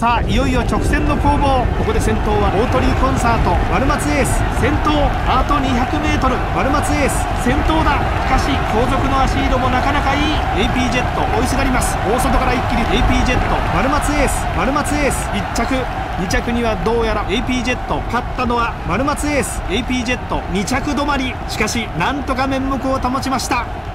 さあいよいよ直線の攻防。ここで先頭は大鳥居コンサート。丸松エース。先頭あと 200m 丸松エース先頭だ。しかし後続の足色もなかなかいい。AP ジェット追いすがります。大外から一気に。AP ジェット丸松エース。丸松エース1着。2着にはどうやら AP ジェット勝ったのは丸松エース。AP ジェット2着止まり。しかしなんとか面目を保ちました。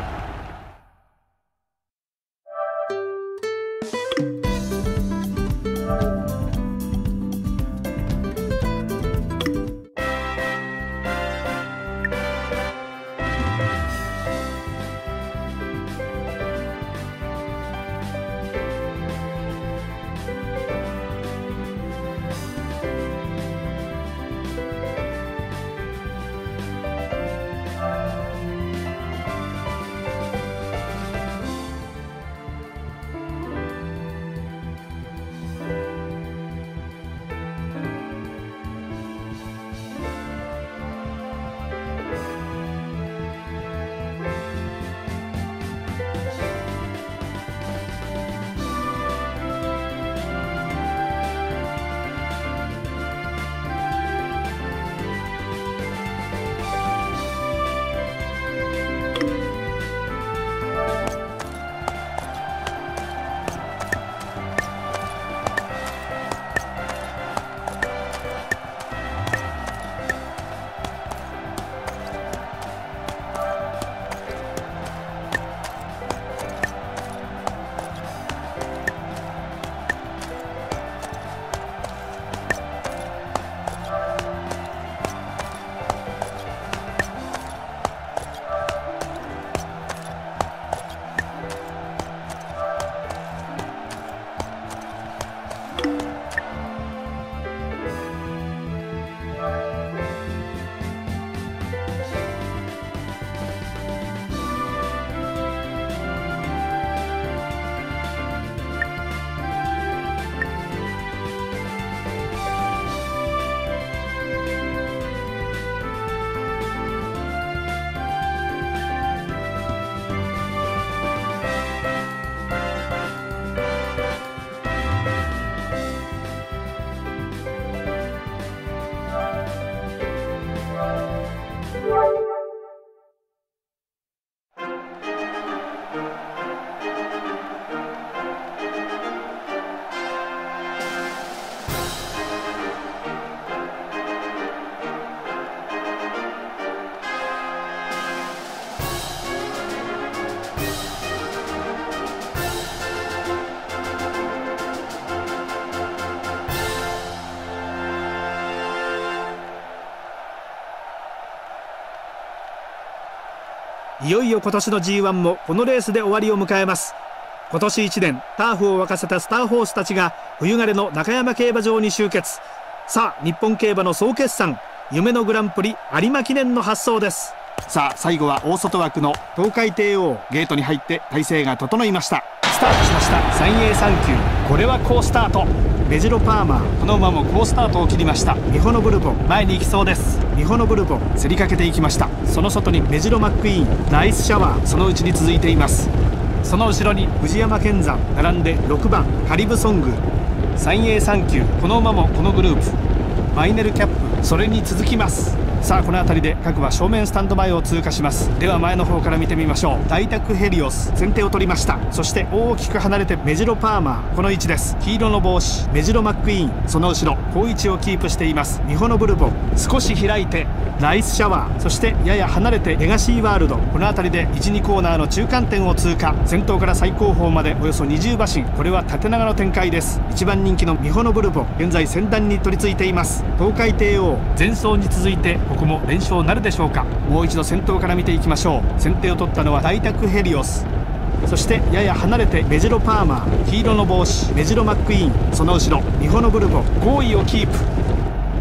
いよいよ今年の G1 もこのレースで終わりを迎えます。今年1年ターフを沸かせたスターホースたちが冬枯れの中山競馬場に集結。さあ日本競馬の総決算夢のグランプリ有馬記念の発送です。さあ最後は大外枠の東海帝王ゲートに入って体勢が整いました。スタートしました。三栄三級。これは好スタート。メジロパーマー。この馬も好スタートを切りました。ミホノブルボン。前に行きそうです。ミホノブルボン。競りかけていきました。その外にメジロマックイーン。ナイスシャワー。そのうちに続いています。その後ろに藤山健山。並んで6番カリブソング。三栄三級。この馬もこのグループ。マイネルキャップ。それに続きますさあこの辺りで各馬正面スタンド前を通過します。では前の方から見てみましょう。大宅ヘリオス先手を取りました。そして大きく離れてメジロパーマー。この位置です。黄色の帽子メジロマックイーン。その後ろ好位置をキープしています。ミホノブルボン。少し開いてナイスシャワー。そしてやや離れてレガシーワールド。この辺りで12コーナーの中間点を通過。先頭から最高峰までおよそ20馬身。これは縦長の展開です。一番人気のミホノブルボン。現在先団に取り付いています。東海帝王。前走に続いてここも連勝なるでしょうか。もう一度先頭から見ていきましょう。先手を取ったのは大宅ヘリオス。そしてやや離れてメジロパーマー。黄色の帽子。メジロマックイーン。その後ろミホノブルボ。ン5位をキープ。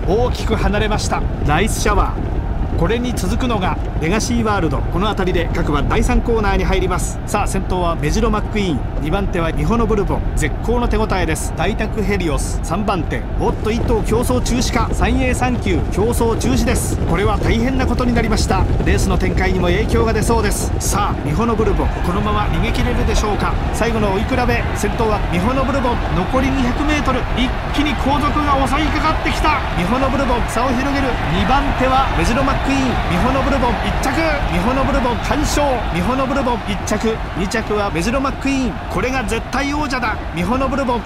大きく離れました。ナイスシャワー。これに続くのがレガシーワールド。この辺りで各馬第3コーナーに入ります。さあ先頭はメジロマックイーン。2番手はミホノブルボン。絶好の手応えです。大宅ヘリオス。3番手おっと1頭競争中止か。三栄3級。競争中止です。これは大変なことになりました。レースの展開にも影響が出そうです。さあミホノブルボン。このまま逃げ切れるでしょうか。最後の追い比べ先頭はミホノブルボン。残り 200m 一気に後続が襲いかかってきた。ミホノブルボン差を広げる。2番手はメジロマッククイーンミホノブルボン1着。ミホノブルボン完勝。ミホノブルボン1着。2着はメジロマックイーン。これが絶対王者だ。ミホノブルボン。